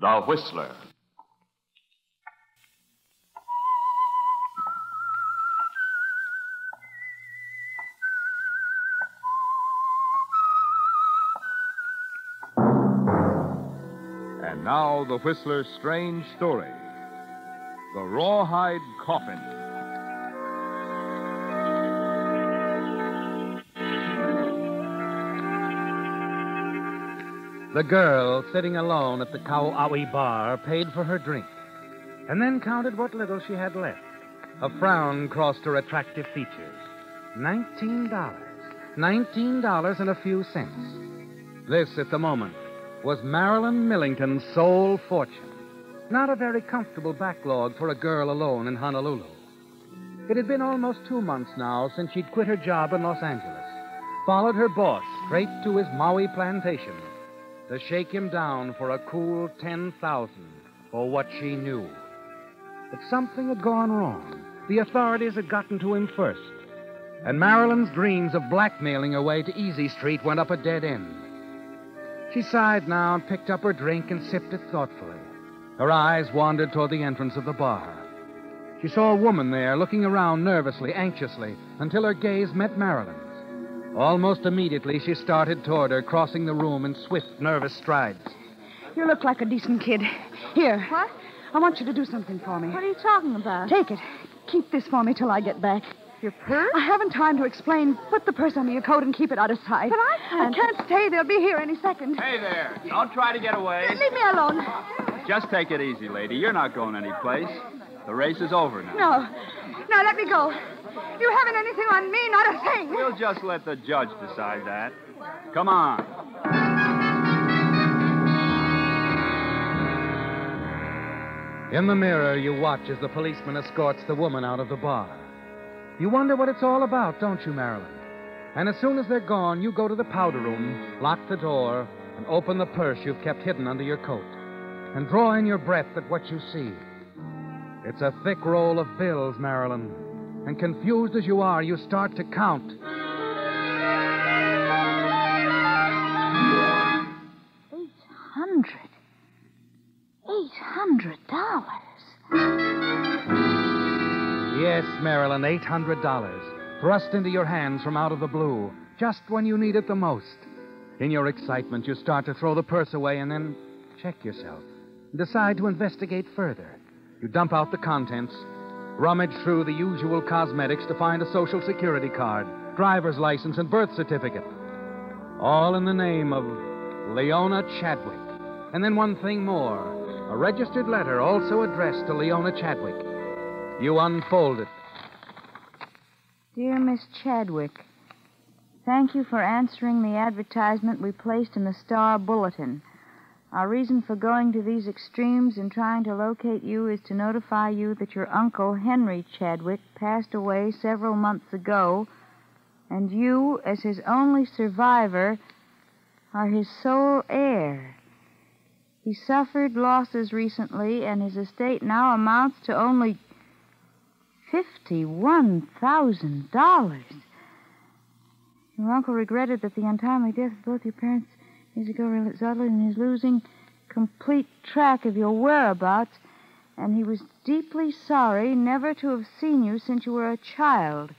The Whistler. And now, the Whistler's strange story The Rawhide Coffin. The girl, sitting alone at the Kauawi bar, paid for her drink and then counted what little she had left. A frown crossed her attractive features. Nineteen dollars. Nineteen dollars and a few cents. This, at the moment, was Marilyn Millington's sole fortune. Not a very comfortable backlog for a girl alone in Honolulu. It had been almost two months now since she'd quit her job in Los Angeles, followed her boss straight to his Maui plantation to shake him down for a cool 10000 for what she knew. But something had gone wrong. The authorities had gotten to him first. And Marilyn's dreams of blackmailing her way to Easy Street went up a dead end. She sighed now and picked up her drink and sipped it thoughtfully. Her eyes wandered toward the entrance of the bar. She saw a woman there looking around nervously, anxiously, until her gaze met Marilyn's. Almost immediately, she started toward her, crossing the room in swift, nervous strides. You look like a decent kid. Here. What? I want you to do something for me. What are you talking about? Take it. Keep this for me till I get back. Your purse? I haven't time to explain. Put the purse under your coat and keep it out of sight. But I can't. I can't stay. They'll be here any second. Hey there. Don't try to get away. Leave me alone. Just take it easy, lady. You're not going anyplace. The race is over now. No. No, let me go. You haven't anything on me, not a thing. We'll just let the judge decide that. Come on. In the mirror, you watch as the policeman escorts the woman out of the bar. You wonder what it's all about, don't you, Marilyn? And as soon as they're gone, you go to the powder room, lock the door, and open the purse you've kept hidden under your coat. And draw in your breath at what you see. It's a thick roll of bills, Marilyn. And confused as you are, you start to count. Eight hundred. Eight hundred dollars. Yes, Marilyn, $800 thrust into your hands from out of the blue, just when you need it the most. In your excitement, you start to throw the purse away and then check yourself and decide to investigate further. You dump out the contents, rummage through the usual cosmetics to find a Social Security card, driver's license, and birth certificate. All in the name of Leona Chadwick. And then one thing more a registered letter also addressed to Leona Chadwick. You unfold it. Dear Miss Chadwick, thank you for answering the advertisement we placed in the Star Bulletin. Our reason for going to these extremes in trying to locate you is to notify you that your uncle, Henry Chadwick, passed away several months ago, and you, as his only survivor, are his sole heir. He suffered losses recently, and his estate now amounts to only $51,000. Your uncle regretted that the untimely death of both your parents years ago resulted in his losing complete track of your whereabouts, and he was deeply sorry never to have seen you since you were a child.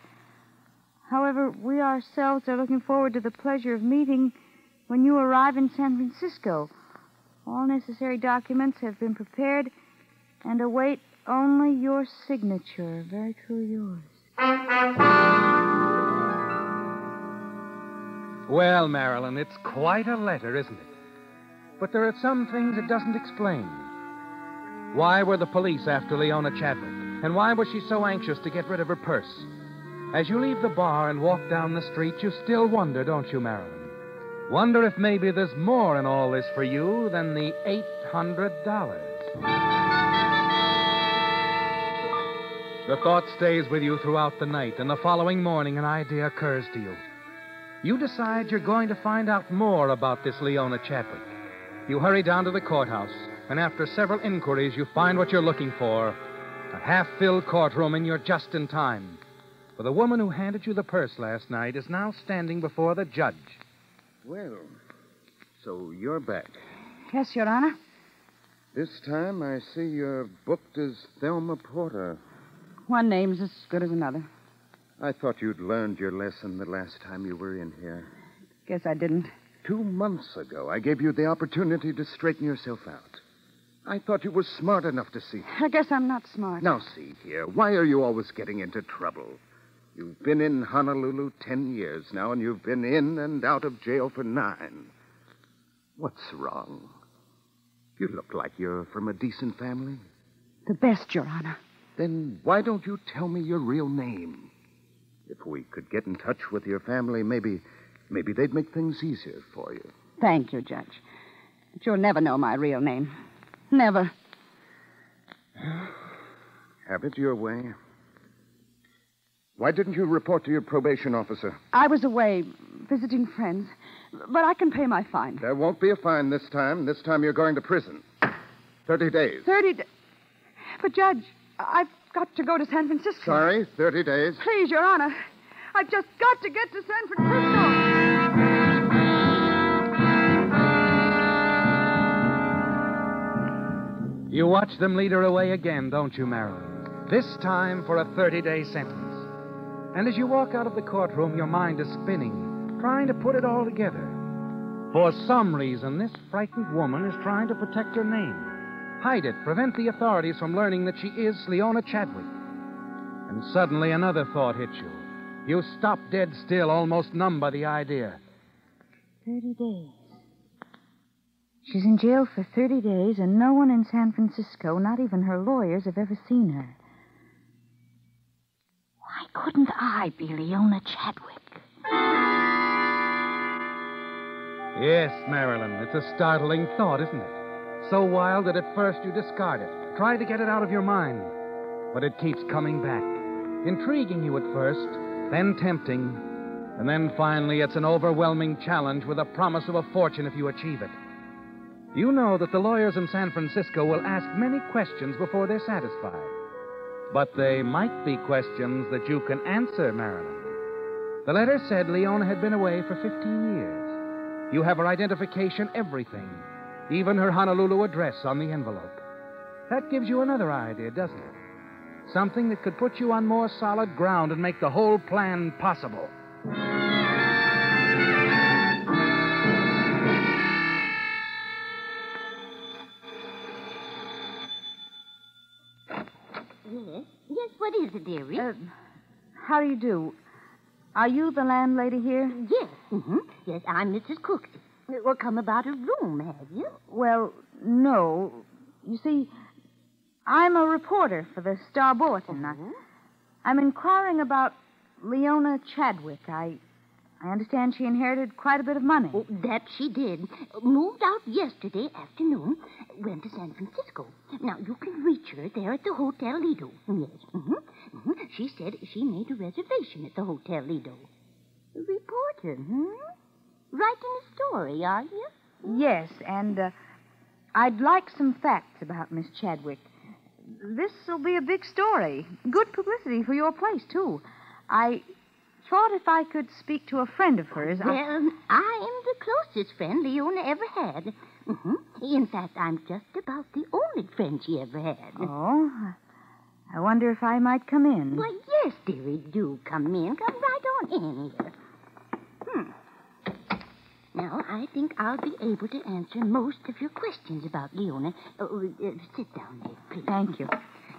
However, we ourselves are looking forward to the pleasure of meeting when you arrive in San Francisco. All necessary documents have been prepared and await only your signature. Very truly yours. Well, Marilyn, it's quite a letter, isn't it? But there are some things it doesn't explain. Why were the police after Leona Chadwick? And why was she so anxious to get rid of her purse? As you leave the bar and walk down the street, you still wonder, don't you, Marilyn? Wonder if maybe there's more in all this for you than the $800. The thought stays with you throughout the night, and the following morning an idea occurs to you. You decide you're going to find out more about this Leona Chadwick. You hurry down to the courthouse, and after several inquiries, you find what you're looking for a half filled courtroom, and you're just in time. For the woman who handed you the purse last night is now standing before the judge. Well, so you're back. Yes, Your Honor. This time I see you're booked as Thelma Porter. One name's as good as another. I thought you'd learned your lesson the last time you were in here. Guess I didn't. Two months ago, I gave you the opportunity to straighten yourself out. I thought you were smart enough to see. I guess I'm not smart. Now, see here. Why are you always getting into trouble? You've been in Honolulu ten years now, and you've been in and out of jail for nine. What's wrong? You look like you're from a decent family. The best, Your Honor. Then why don't you tell me your real name? We could get in touch with your family, maybe maybe they'd make things easier for you. Thank you, Judge. But you'll never know my real name. Never. Have it your way. Why didn't you report to your probation officer? I was away visiting friends, but I can pay my fine. There won't be a fine this time. This time you're going to prison. Thirty days. Thirty. Da- but, Judge, I've got to go to San Francisco. Sorry, thirty days. Please, Your Honor. I've just got to get to San Francisco. You watch them lead her away again, don't you, Marilyn? This time for a 30 day sentence. And as you walk out of the courtroom, your mind is spinning, trying to put it all together. For some reason, this frightened woman is trying to protect her name, hide it, prevent the authorities from learning that she is Leona Chadwick. And suddenly another thought hits you. You stop dead still, almost numb by the idea. 30 days. She's in jail for 30 days, and no one in San Francisco, not even her lawyers, have ever seen her. Why couldn't I be Leona Chadwick? Yes, Marilyn, it's a startling thought, isn't it? So wild that at first you discard it, try to get it out of your mind. But it keeps coming back, intriguing you at first, then tempting, and then finally it's an overwhelming challenge with a promise of a fortune if you achieve it. You know that the lawyers in San Francisco will ask many questions before they're satisfied. But they might be questions that you can answer, Marilyn. The letter said Leona had been away for 15 years. You have her identification, everything, even her Honolulu address on the envelope. That gives you another idea, doesn't it? Something that could put you on more solid ground and make the whole plan possible. Yes? Yes, what is it, dearie? Uh, how do you do? Are you the landlady here? yes. Mm-hmm. Yes, I'm Mrs. Cooksey. Well, come about a room, have you? Well, no. You see, I'm a reporter for the Star Bulletin. I- I'm inquiring about Leona Chadwick. I, I understand she inherited quite a bit of money. Oh, that she did. Moved out yesterday afternoon. Went to San Francisco. Now, you can reach her there at the Hotel Lido. Yes. Mm-hmm. hmm She said she made a reservation at the Hotel Lido. Reporter, hmm? Writing a story, are you? Yes, and uh, I'd like some facts about Miss Chadwick. This will be a big story. Good publicity for your place, too. I thought if I could speak to a friend of hers. I... Well, I am the closest friend Leona ever had. hmm In fact, I'm just about the only friend she ever had. Oh, I wonder if I might come in. Why, yes, dearie, do come in. Come right on in here. I think I'll be able to answer most of your questions about Leona. Uh, uh, sit down please. Thank you.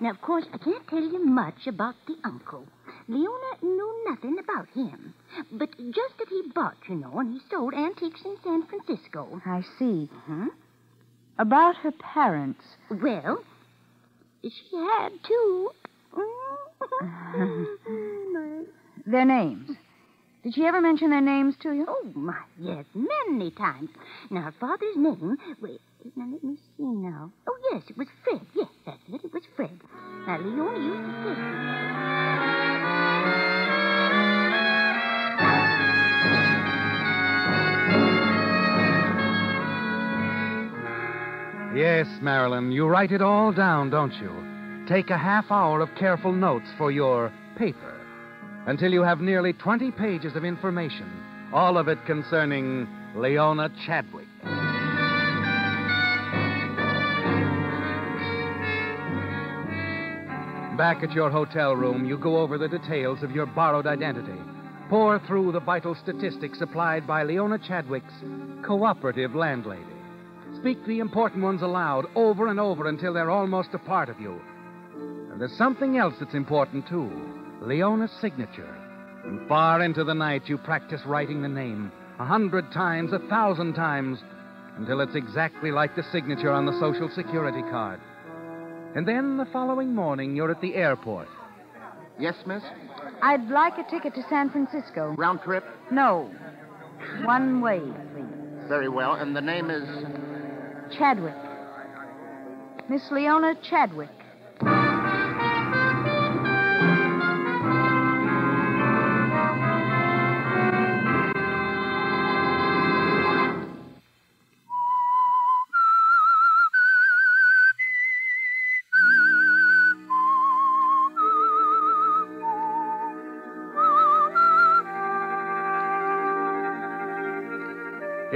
Now, of course, I can't tell you much about the uncle. Leona knew nothing about him. But just that he bought, you know, and he sold antiques in San Francisco. I see. Hmm? About her parents. Well, she had two. Their names. Did she ever mention their names to you? Oh, my, yes, many times. Now, her father's name, wait, now let me see now. Oh, yes, it was Fred. Yes, that's it, it was Fred. Now, Leona used to say, Yes, Marilyn, you write it all down, don't you? Take a half hour of careful notes for your paper until you have nearly 20 pages of information, all of it concerning Leona Chadwick. Back at your hotel room, you go over the details of your borrowed identity, pour through the vital statistics supplied by Leona Chadwick's cooperative landlady. Speak the important ones aloud over and over until they're almost a part of you. And there's something else that's important, too. Leona's signature. And far into the night, you practice writing the name a hundred times, a thousand times, until it's exactly like the signature on the Social Security card. And then the following morning, you're at the airport. Yes, miss? I'd like a ticket to San Francisco. Round trip? No. One way, please. Very well. And the name is. Chadwick. Miss Leona Chadwick.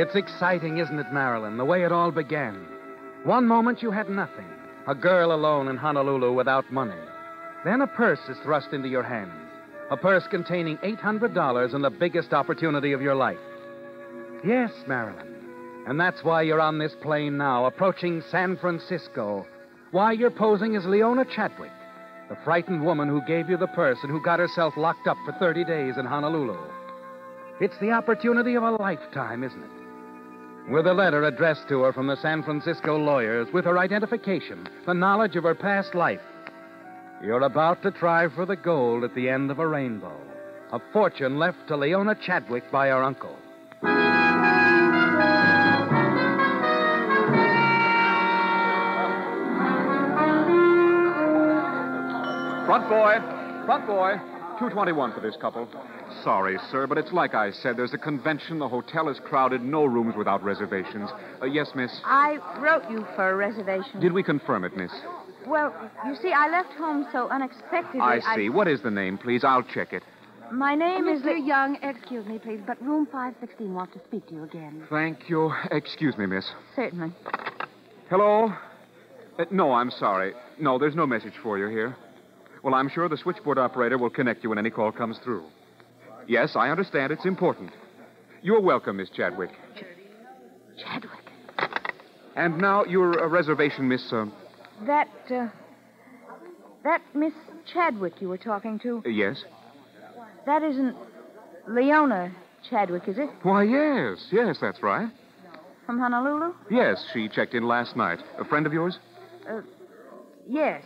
It's exciting, isn't it, Marilyn, the way it all began? One moment you had nothing, a girl alone in Honolulu without money. Then a purse is thrust into your hands, a purse containing $800 and the biggest opportunity of your life. Yes, Marilyn. And that's why you're on this plane now, approaching San Francisco. Why you're posing as Leona Chadwick, the frightened woman who gave you the purse and who got herself locked up for 30 days in Honolulu. It's the opportunity of a lifetime, isn't it? With a letter addressed to her from the San Francisco lawyers, with her identification, the knowledge of her past life, you're about to try for the gold at the end of a rainbow. A fortune left to Leona Chadwick by her uncle. Front boy. Front boy. 221 for this couple. Sorry, sir, but it's like I said. There's a convention. The hotel is crowded. No rooms without reservations. Uh, yes, miss. I wrote you for a reservation. Did we confirm it, miss? Well, you see, I left home so unexpectedly. I see. What is the name, please? I'll check it. My name is. Mr. Young, excuse me, please, but room 516 wants to speak to you again. Thank you. Excuse me, miss. Certainly. Hello? Uh, no, I'm sorry. No, there's no message for you here. Well, I'm sure the switchboard operator will connect you when any call comes through. Yes, I understand. It's important. You're welcome, Miss Chadwick. Chadwick. And now your uh, reservation, Miss. Uh, That, uh, that Miss Chadwick you were talking to, uh, yes? that isn't Leona Chadwick, is it? Why, yes. Yes, that's right. From Honolulu? Yes, she checked in last night. A friend of yours? Yes.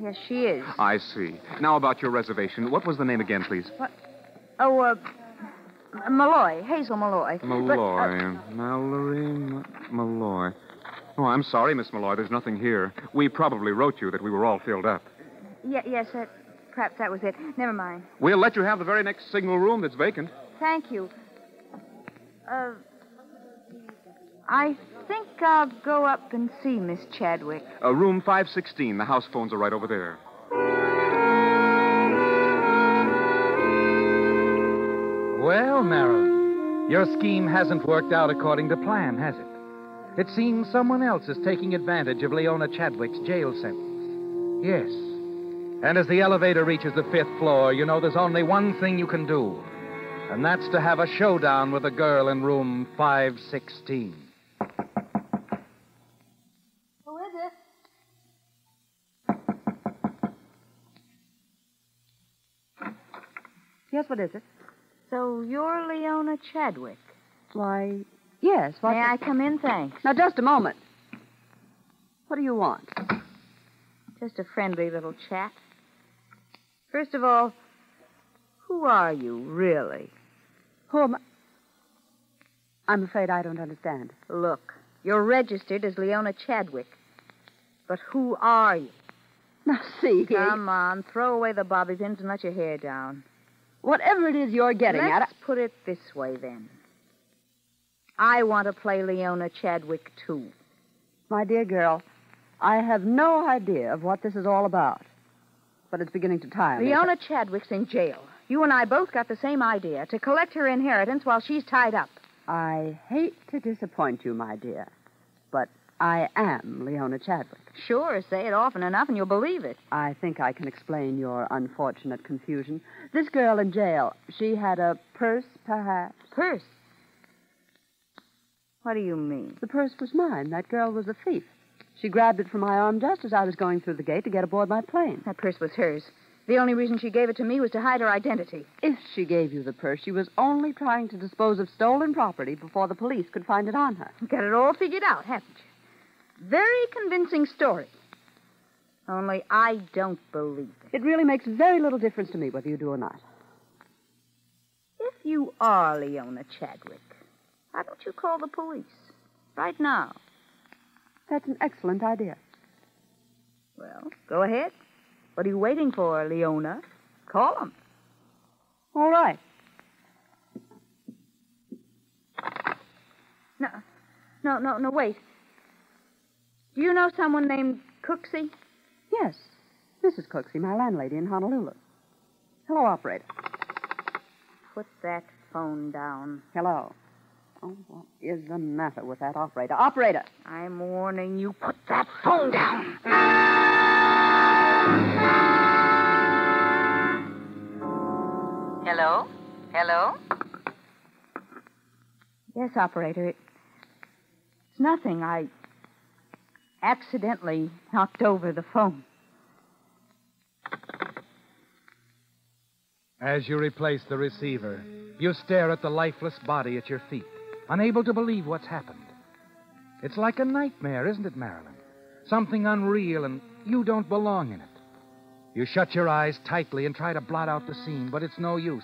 Yes, she is. I see. Now about your reservation. What was the name again, please? Oh, uh, Malloy, Hazel Malloy. But, uh, Malloy. Mallory M- Malloy. Oh, I'm sorry, Miss Malloy. There's nothing here. We probably wrote you that we were all filled up. yeah, yes, that, perhaps that was it. Never mind. We'll let you have the very next signal room that's vacant. Thank you. Uh, I think I'll go up and see Miss Chadwick. Uh, room 516. The house phones are right over there. Well, Marilyn, your scheme hasn't worked out according to plan, has it? It seems someone else is taking advantage of Leona Chadwick's jail sentence. Yes. And as the elevator reaches the fifth floor, you know there's only one thing you can do, and that's to have a showdown with the girl in room 516. Who is it? Yes, what is it? So you're Leona Chadwick. Why, yes. What? May I come in? Thanks. Now, just a moment. What do you want? Just a friendly little chat. First of all, who are you, really? Who am I? I'm afraid I don't understand. Look, you're registered as Leona Chadwick. But who are you? Now, see here. Come on, throw away the bobby pins and let your hair down. Whatever it is you're getting at. Let's at. put it this way, then. I want to play Leona Chadwick, too. My dear girl, I have no idea of what this is all about. But it's beginning to tire me. Leona Chadwick's in jail. You and I both got the same idea to collect her inheritance while she's tied up. I hate to disappoint you, my dear. But I am Leona Chadwick. Sure, say it often enough and you'll believe it. I think I can explain your unfortunate confusion. This girl in jail, she had a purse, perhaps? Purse? What do you mean? The purse was mine. That girl was a thief. She grabbed it from my arm just as I was going through the gate to get aboard my plane. That purse was hers. The only reason she gave it to me was to hide her identity. If she gave you the purse, she was only trying to dispose of stolen property before the police could find it on her. You Got it all figured out, haven't you? Very convincing story. Only I don't believe it. It really makes very little difference to me whether you do or not. If you are Leona Chadwick, why don't you call the police? Right now. That's an excellent idea. Well, go ahead. What are you waiting for, Leona? Call them. All right. No, no, no, no, wait. Do you know someone named Cooksey? Yes. Mrs. Cooksey, my landlady in Honolulu. Hello, operator. Put that phone down. Hello. Oh, what is the matter with that operator? Operator! I'm warning you, put that phone down. Hello? Hello? Yes, operator. It's nothing. I accidentally knocked over the phone. As you replace the receiver, you stare at the lifeless body at your feet, unable to believe what's happened. It's like a nightmare, isn't it, Marilyn? Something unreal, and you don't belong in it. You shut your eyes tightly and try to blot out the scene, but it's no use.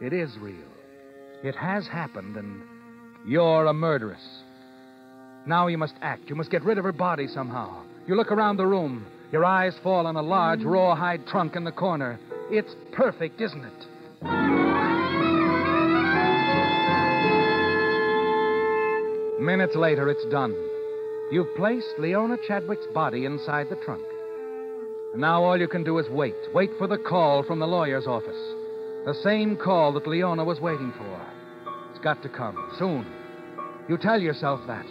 It is real. It has happened, and you're a murderess. Now you must act. You must get rid of her body somehow. You look around the room. Your eyes fall on a large rawhide trunk in the corner. It's perfect, isn't it? Minutes later, it's done. You've placed Leona Chadwick's body inside the trunk. And now all you can do is wait. Wait for the call from the lawyer's office. The same call that Leona was waiting for. It's got to come soon. You tell yourself that.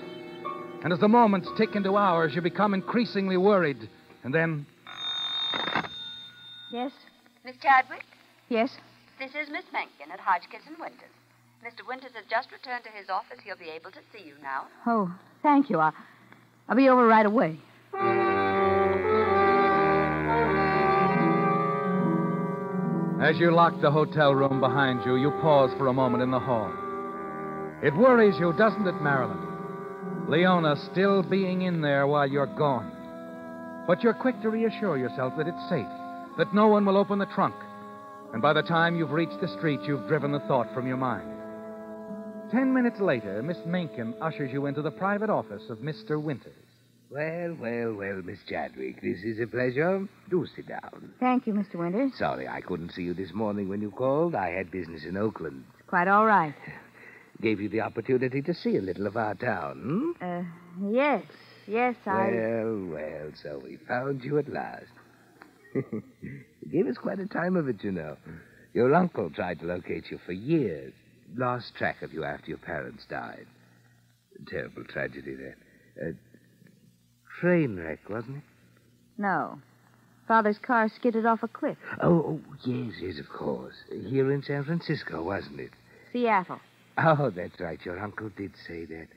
And as the moments tick into hours, you become increasingly worried. And then. Yes? Miss Chadwick? Yes? This is Miss Menken at Hodgkins and Winters. Mr. Winters has just returned to his office. He'll be able to see you now. Oh, thank you. I'll, I'll be over right away. As you lock the hotel room behind you, you pause for a moment in the hall. It worries you, doesn't it, Marilyn? Leona still being in there while you're gone. But you're quick to reassure yourself that it's safe, that no one will open the trunk. And by the time you've reached the street, you've driven the thought from your mind. Ten minutes later, Miss Menken ushers you into the private office of Mr. Winters. Well, well, well, Miss Chadwick, this is a pleasure. Do sit down. Thank you, Mr. Winters. Sorry I couldn't see you this morning when you called. I had business in Oakland. Quite all right. Gave you the opportunity to see a little of our town, hmm? Uh, yes, yes, I. Well, well, so we found you at last. you gave us quite a time of it, you know. Your uncle tried to locate you for years. Lost track of you after your parents died. Terrible tragedy there. Uh, train wreck, wasn't it? No. Father's car skidded off a cliff. Oh, oh, yes, yes, of course. Here in San Francisco, wasn't it? Seattle. Oh, that's right. Your uncle did say that.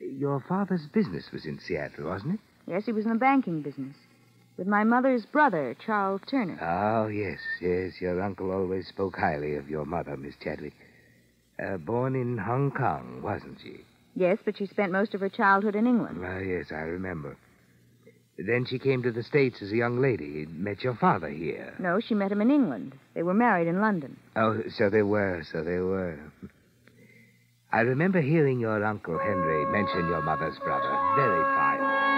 Your father's business was in Seattle, wasn't it? Yes, he was in the banking business. With my mother's brother, Charles Turner. Oh, yes, yes. Your uncle always spoke highly of your mother, Miss Chadwick. Uh, born in Hong Kong, wasn't she? Yes, but she spent most of her childhood in England. Ah, yes, I remember. Then she came to the States as a young lady. Met your father here. No, she met him in England. They were married in London. Oh, so they were, so they were. I remember hearing your Uncle Henry mention your mother's brother. Very fine.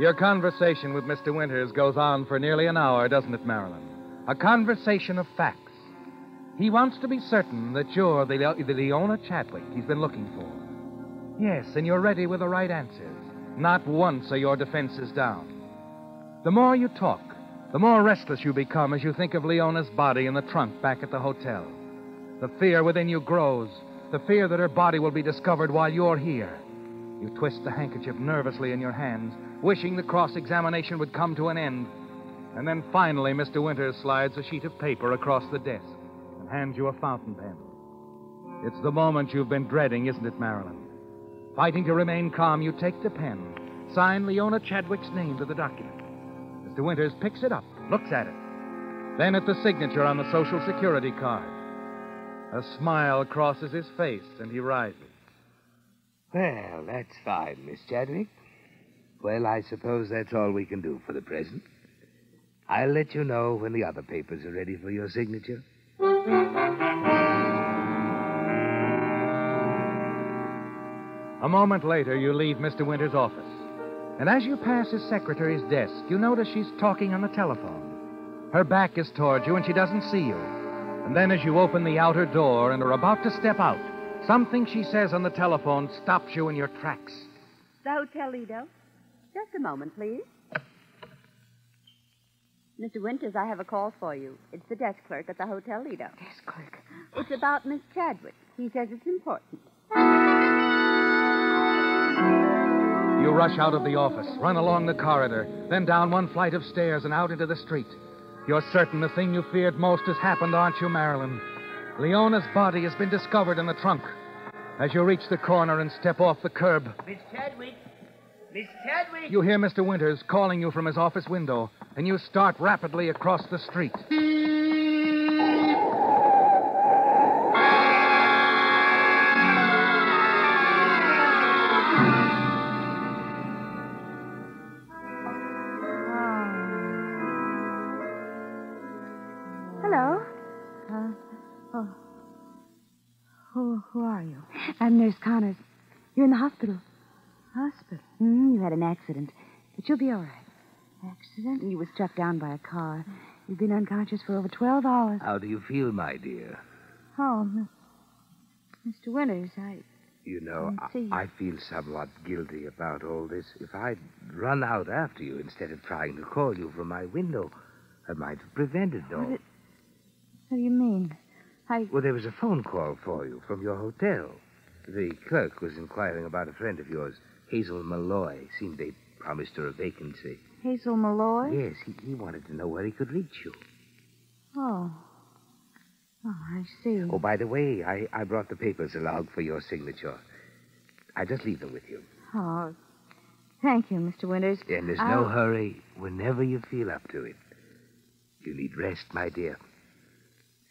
Your conversation with Mr. Winters goes on for nearly an hour, doesn't it, Marilyn? A conversation of facts. He wants to be certain that you're the, Le- the Leona Chadwick he's been looking for. Yes, and you're ready with the right answers. Not once are your defenses down. The more you talk, the more restless you become as you think of Leona's body in the trunk back at the hotel. The fear within you grows. The fear that her body will be discovered while you're here. You twist the handkerchief nervously in your hands, wishing the cross examination would come to an end. And then finally, Mr. Winters slides a sheet of paper across the desk and hands you a fountain pen. It's the moment you've been dreading, isn't it, Marilyn? Fighting to remain calm, you take the pen, sign Leona Chadwick's name to the document. Mr. Winters picks it up, looks at it, then at the signature on the Social Security card. A smile crosses his face, and he rises. Well, that's fine, Miss Chadwick. Well, I suppose that's all we can do for the present. I'll let you know when the other papers are ready for your signature. A moment later, you leave Mr. Winter's office. And as you pass his secretary's desk, you notice she's talking on the telephone. Her back is toward you, and she doesn't see you. And then, as you open the outer door and are about to step out, something she says on the telephone stops you in your tracks. The Hotel Lido. Just a moment, please. Mr. Winters, I have a call for you. It's the desk clerk at the Hotel Lido. Desk clerk. It's about Miss Chadwick. He says it's important. You rush out of the office, run along the corridor, then down one flight of stairs and out into the street. You're certain the thing you feared most has happened, aren't you, Marilyn? Leona's body has been discovered in the trunk. As you reach the corner and step off the curb, Miss Chadwick! Miss Chadwick! you hear Mr. Winters calling you from his office window, and you start rapidly across the street. I'm Nurse Connors. You're in the hospital. Hospital. Mm, you had an accident, but you'll be all right. Accident? You were struck down by a car. You've been unconscious for over 12 hours. How do you feel, my dear? Oh, Mr. Winters, I. You know, I see. I, I feel somewhat guilty about all this. If I'd run out after you instead of trying to call you from my window, I might have prevented all. What, it- what do you mean? I. Well, there was a phone call for you from your hotel. The clerk was inquiring about a friend of yours, Hazel Malloy. Seemed they promised her a vacancy. Hazel Malloy? Yes, he, he wanted to know where he could reach you. Oh. Oh, I see. Oh, by the way, I, I brought the papers along for your signature. I just leave them with you. Oh, thank you, Mr. Winters. And there's I'll- no hurry whenever you feel up to it. You need rest, my dear.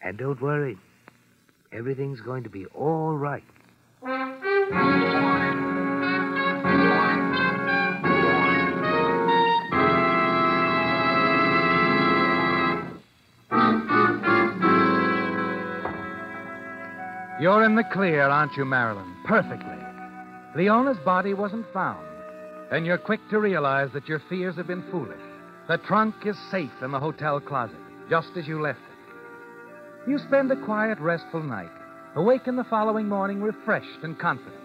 And don't worry. Everything's going to be all right. You're in the clear, aren't you, Marilyn? Perfectly. Leona's body wasn't found. Then you're quick to realize that your fears have been foolish. The trunk is safe in the hotel closet, just as you left it. You spend a quiet, restful night. Awaken the following morning refreshed and confident.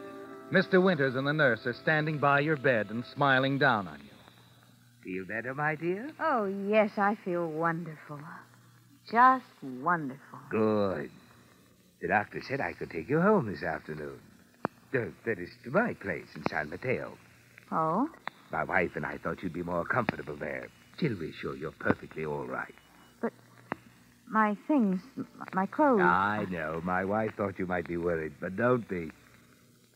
Mr. Winters and the nurse are standing by your bed and smiling down on you. Feel better, my dear? Oh, yes, I feel wonderful. Just wonderful. Good. The doctor said I could take you home this afternoon. That is to my place in San Mateo. Oh? My wife and I thought you'd be more comfortable there. Till we're sure you're perfectly all right. My things, my clothes. I know. My wife thought you might be worried, but don't be.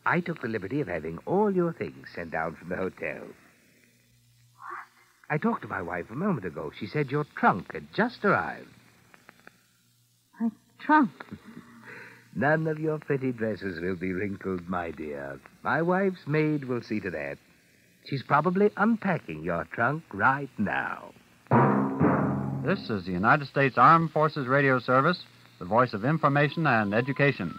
I took the liberty of having all your things sent down from the hotel. What? I talked to my wife a moment ago. She said your trunk had just arrived. My trunk. None of your pretty dresses will be wrinkled, my dear. My wife's maid will see to that. She's probably unpacking your trunk right now. This is the United States Armed Forces Radio Service, the voice of information and education.